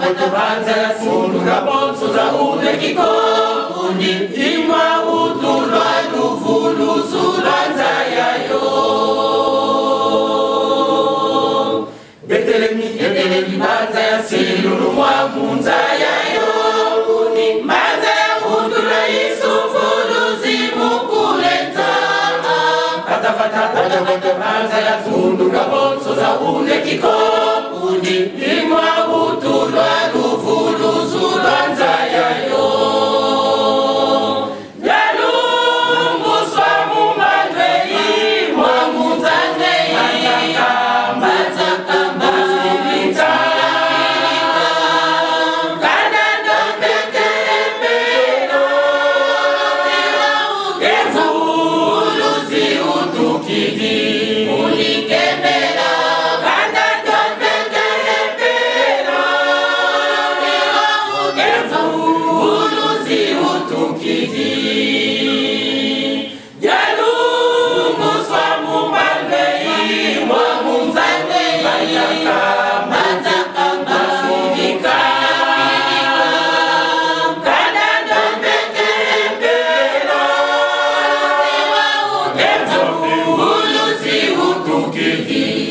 potubanza yafunduka bonsuza udekiko undi imwa utulwa luvuluzulanza yayo betelemi etelemi banza yasilulumwa munza yayo undi banza yahundula isufuluzimukulenza katafata katafata banza yafunduka bonsuza udekiko undi begin.